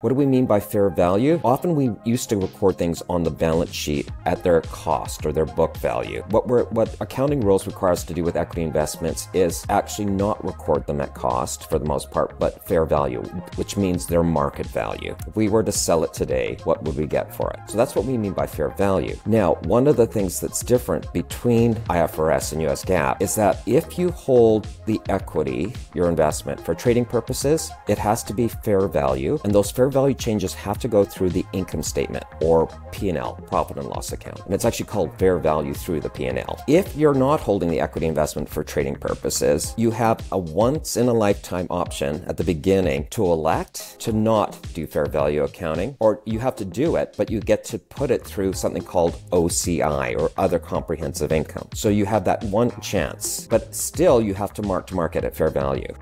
What do we mean by fair value? Often we used to record things on the balance sheet at their cost or their book value. What we're, what accounting rules require us to do with equity investments is actually not record them at cost for the most part, but fair value, which means their market value. If we were to sell it today, what would we get for it? So that's what we mean by fair value. Now, one of the things that's different between IFRS and US GAAP is that if you hold the equity, your investment, for trading purposes, it has to be fair value, and those fair fair value changes have to go through the income statement or P&L, profit and loss account. And it's actually called fair value through the P&L. If you're not holding the equity investment for trading purposes, you have a once in a lifetime option at the beginning to elect to not do fair value accounting or you have to do it, but you get to put it through something called OCI or other comprehensive income. So you have that one chance, but still you have to mark to market at fair value.